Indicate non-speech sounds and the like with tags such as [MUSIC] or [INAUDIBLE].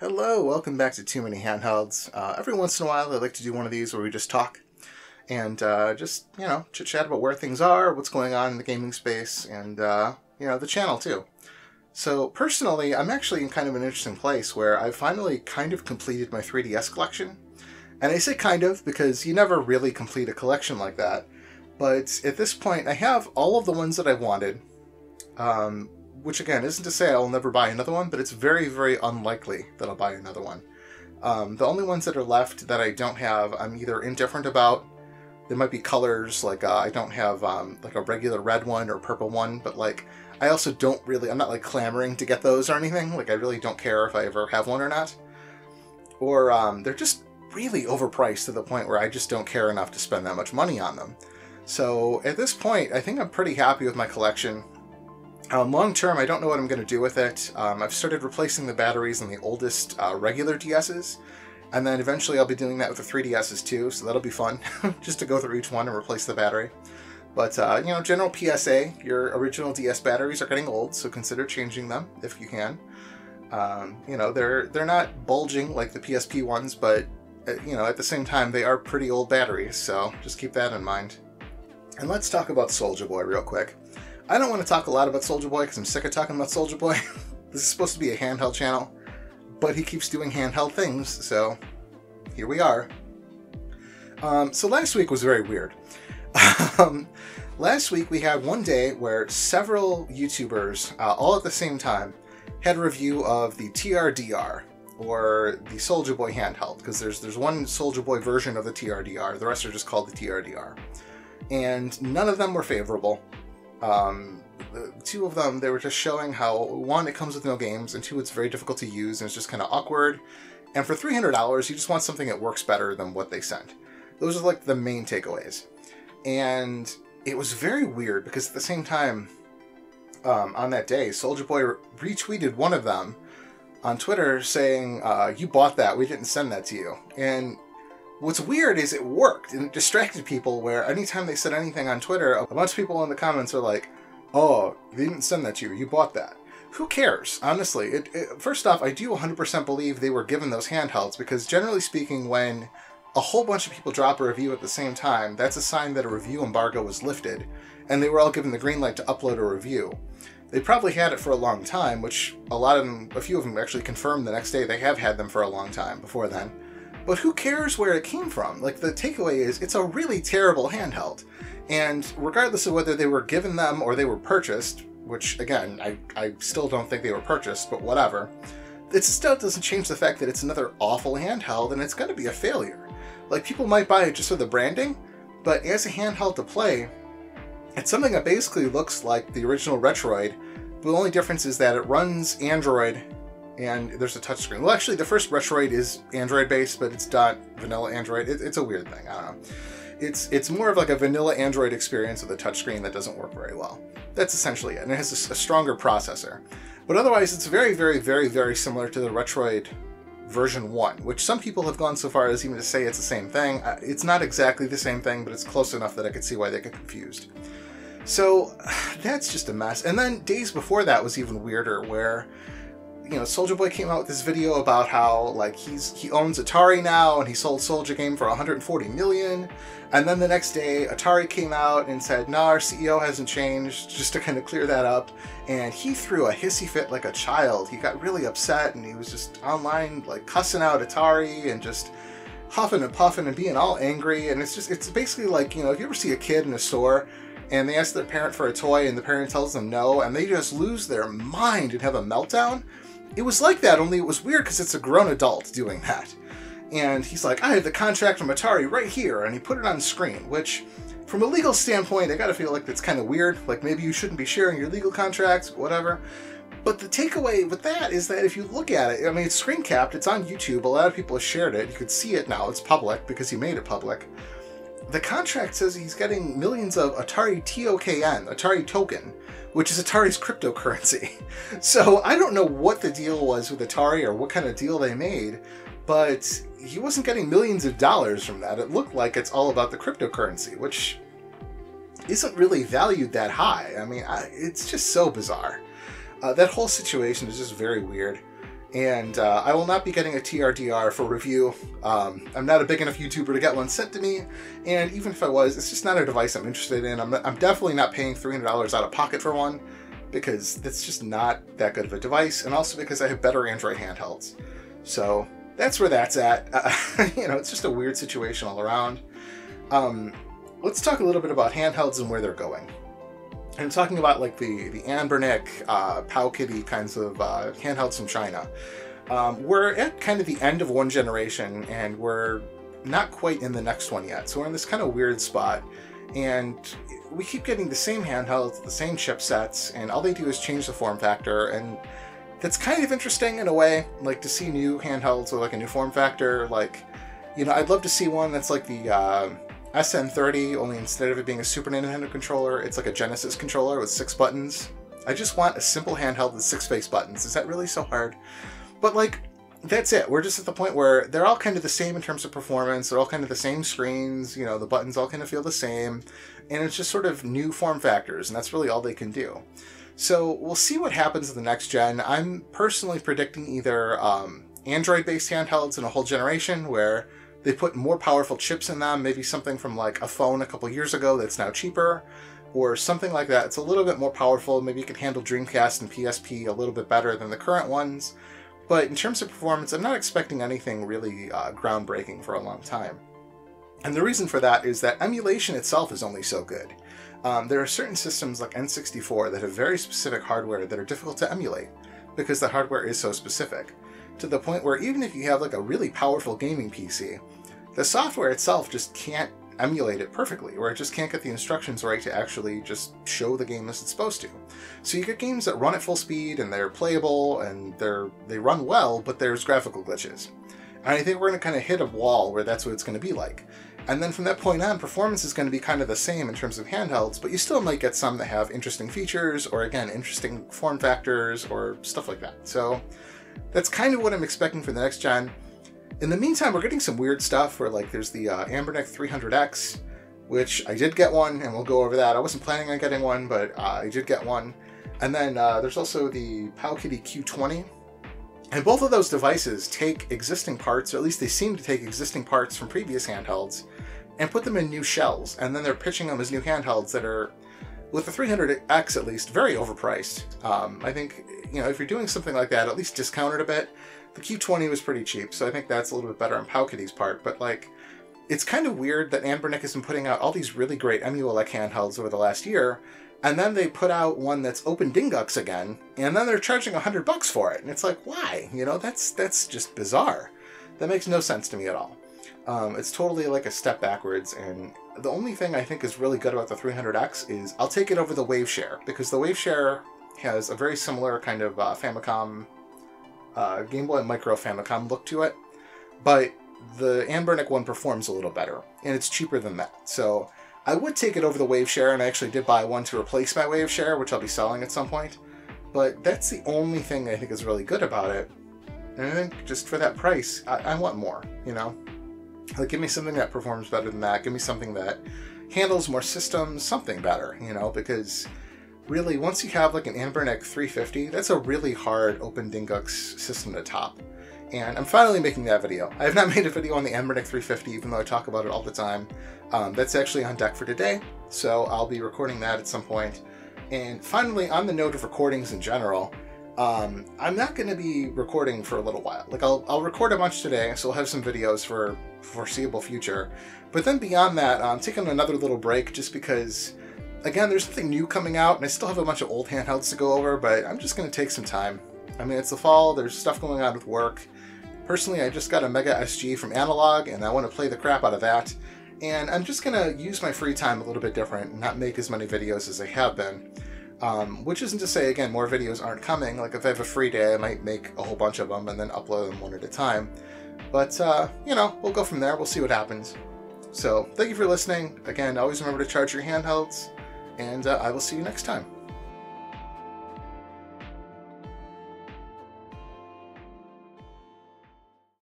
Hello, welcome back to Too Many Handhelds. Uh, every once in a while, I like to do one of these where we just talk and uh, just, you know, chit chat about where things are, what's going on in the gaming space, and, uh, you know, the channel too. So, personally, I'm actually in kind of an interesting place where I've finally kind of completed my 3DS collection. And I say kind of because you never really complete a collection like that. But at this point, I have all of the ones that I wanted. Um, which again isn't to say I'll never buy another one, but it's very, very unlikely that I'll buy another one. Um, the only ones that are left that I don't have, I'm either indifferent about. There might be colors like uh, I don't have um, like a regular red one or purple one, but like I also don't really. I'm not like clamoring to get those or anything. Like I really don't care if I ever have one or not. Or um, they're just really overpriced to the point where I just don't care enough to spend that much money on them. So at this point, I think I'm pretty happy with my collection. Um, long term, I don't know what I'm going to do with it. Um, I've started replacing the batteries in the oldest uh, regular DSs, and then eventually I'll be doing that with the 3DSs too, so that'll be fun, [LAUGHS] just to go through each one and replace the battery. But, uh, you know, general PSA, your original DS batteries are getting old, so consider changing them if you can. Um, you know, they're they're not bulging like the PSP ones, but, uh, you know, at the same time, they are pretty old batteries, so just keep that in mind. And let's talk about Soulja Boy real quick. I don't want to talk a lot about Soulja Boy because I'm sick of talking about Soulja Boy. [LAUGHS] this is supposed to be a handheld channel, but he keeps doing handheld things, so here we are. Um, so last week was very weird. [LAUGHS] um, last week we had one day where several YouTubers, uh, all at the same time, had a review of the TRDR, or the Soulja Boy handheld, because there's there's one Soulja Boy version of the TRDR. The rest are just called the TRDR, and none of them were favorable. Um, two of them, they were just showing how one, it comes with no games, and two, it's very difficult to use and it's just kind of awkward. And for $300, you just want something that works better than what they sent. Those are like the main takeaways. And it was very weird because at the same time, um, on that day, Soulja Boy retweeted one of them on Twitter saying, uh, You bought that, we didn't send that to you. And What's weird is it worked and it distracted people where anytime they said anything on Twitter, a bunch of people in the comments are like, oh, they didn't send that to you, you bought that. Who cares? Honestly, it, it, first off, I do 100% believe they were given those handhelds because generally speaking, when a whole bunch of people drop a review at the same time, that's a sign that a review embargo was lifted, and they were all given the green light to upload a review. They probably had it for a long time, which a lot of them, a few of them actually confirmed the next day they have had them for a long time before then. But who cares where it came from? Like, the takeaway is it's a really terrible handheld. And regardless of whether they were given them or they were purchased, which, again, I, I still don't think they were purchased, but whatever, it still doesn't change the fact that it's another awful handheld and it's going to be a failure. Like, people might buy it just for the branding, but as a handheld to play, it's something that basically looks like the original Retroid, but the only difference is that it runs Android and there's a touchscreen. Well, actually, the first Retroid is Android based, but it's not vanilla Android. It, it's a weird thing. I don't know. It's it's more of like a vanilla Android experience with a touchscreen that doesn't work very well. That's essentially it, and it has a, a stronger processor. But otherwise, it's very, very, very, very similar to the Retroid version 1, which some people have gone so far as even to say it's the same thing. It's not exactly the same thing, but it's close enough that I could see why they get confused. So [SIGHS] that's just a mess. And then days before that was even weirder, where you know, Soulja Boy came out with this video about how like he's he owns Atari now and he sold Soulja Game for 140 million. And then the next day, Atari came out and said, "No, nah, our CEO hasn't changed," just to kind of clear that up. And he threw a hissy fit like a child. He got really upset and he was just online like cussing out Atari and just huffing and puffing and being all angry. And it's just it's basically like you know if you ever see a kid in a store and they ask their parent for a toy and the parent tells them no and they just lose their mind and have a meltdown it was like that, only it was weird because it's a grown adult doing that. And he's like, I have the contract from Atari right here, and he put it on screen, which, from a legal standpoint, I gotta feel like that's kind of weird. Like maybe you shouldn't be sharing your legal contracts, whatever. But the takeaway with that is that if you look at it, I mean, it's screen capped, it's on YouTube, a lot of people have shared it, you could see it now, it's public because he made it public. The contract says he's getting millions of Atari TOKN, Atari token, which is Atari's cryptocurrency. [LAUGHS] So I don't know what the deal was with Atari or what kind of deal they made, but he wasn't getting millions of dollars from that. It looked like it's all about the cryptocurrency, which isn't really valued that high. I mean, I, it's just so bizarre. Uh, that whole situation is just very weird. And uh, I will not be getting a TRDR for review. Um, I'm not a big enough YouTuber to get one sent to me, and even if I was, it's just not a device I'm interested in. I'm, I'm definitely not paying $300 out of pocket for one, because that's just not that good of a device, and also because I have better Android handhelds. So that's where that's at. Uh, [LAUGHS] you know, it's just a weird situation all around. Um, let's talk a little bit about handhelds and where they're going. I'm talking about like the the Anbernic, uh, Powkiddy kinds of uh, handhelds from China. Um, we're at kind of the end of one generation, and we're not quite in the next one yet. So we're in this kind of weird spot, and we keep getting the same handhelds, the same chipsets, and all they do is change the form factor, and that's kind of interesting in a way. Like to see new handhelds with like a new form factor. Like, you know, I'd love to see one that's like the uh, SN30, only instead of it being a Super Nintendo controller, it's like a Genesis controller with six buttons. I just want a simple handheld with six face buttons. Is that really so hard? But like, that's it. We're just at the point where they're all kind of the same in terms of performance. They're all kind of the same screens. You know, the buttons all kind of feel the same. And it's just sort of new form factors, and that's really all they can do. So we'll see what happens in the next gen. I'm personally predicting either um, Android based handhelds in a whole generation where they put more powerful chips in them, maybe something from like a phone a couple years ago that's now cheaper, or something like that. It's a little bit more powerful. Maybe it can handle Dreamcast and PSP a little bit better than the current ones. But in terms of performance, I'm not expecting anything really uh, groundbreaking for a long time. And the reason for that is that emulation itself is only so good. Um, there are certain systems like N64 that have very specific hardware that are difficult to emulate because the hardware is so specific to the point where even if you have like a really powerful gaming PC, the software itself just can't emulate it perfectly, or it just can't get the instructions right to actually just show the game as it's supposed to. So you get games that run at full speed and they're playable and they're they run well, but there's graphical glitches. And I think we're going to kind of hit a wall where that's what it's going to be like. And then from that point on, performance is going to be kind of the same in terms of handhelds, but you still might get some that have interesting features, or again, interesting form factors, or stuff like that. So that's kind of what I'm expecting for the next gen. In the meantime, we're getting some weird stuff where, like, there's the uh, Anbernic 300X, which I did get one, and we'll go over that. I wasn't planning on getting one, but uh, I did get one. And then uh, there's also the Powkiddy Q20. And both of those devices take existing parts, or at least they seem to take existing parts from previous handhelds, and put them in new shells. And then they're pitching them as new handhelds that are, with the 300X at least, very overpriced. Um, I think you know, if you're doing something like that, at least discount it a bit. The Q20 was pretty cheap, so I think that's a little bit better on Powkiddy's part, but like, it's kind of weird that Anbernic has been putting out all these really great EmuELEC handhelds over the last year, and then they put out one that's OpenDingux again, and then they're charging a hundred bucks for it, and it's like, why? You know, that's that's just bizarre. That makes no sense to me at all. Um, it's totally like a step backwards, and the only thing I think is really good about the 300X is I'll take it over the WaveShare, because the WaveShare has a very similar kind of uh, Famicom, uh, Game Boy Micro Famicom look to it, but the Anbernic one performs a little better, and it's cheaper than that. So I would take it over the WaveShare, and I actually did buy one to replace my WaveShare, which I'll be selling at some point. But that's the only thing I think is really good about it. And I think just for that price, I, I want more, you know? Like, give me something that performs better than that. Give me something that handles more systems, something better, you know? Because really, once you have like an Anbernic 350, that's a really hard OpenDingux system to top. And I'm finally making that video. I have not [LAUGHS] made a video on the Anbernic 350, even though I talk about it all the time. Um, that's actually on deck for today, so I'll be recording that at some point. And finally, on the note of recordings in general, um, I'm not going to be recording for a little while. Like, I'll, I'll record a bunch today, so I'll have some videos for foreseeable future. But then beyond that, I'm taking another little break just because again, there's something new coming out, and I still have a bunch of old handhelds to go over, but I'm just going to take some time. I mean, it's the fall, there's stuff going on with work. Personally, I just got a Mega SG from Analogue, and I want to play the crap out of that. And I'm just going to use my free time a little bit different and not make as many videos as I have been. Um, which isn't to say, again, more videos aren't coming. Like, if I have a free day, I might make a whole bunch of them and then upload them one at a time. But, uh, you know, we'll go from there. We'll see what happens. So, thank you for listening. Again, always remember to charge your handhelds and uh, I will see you next time.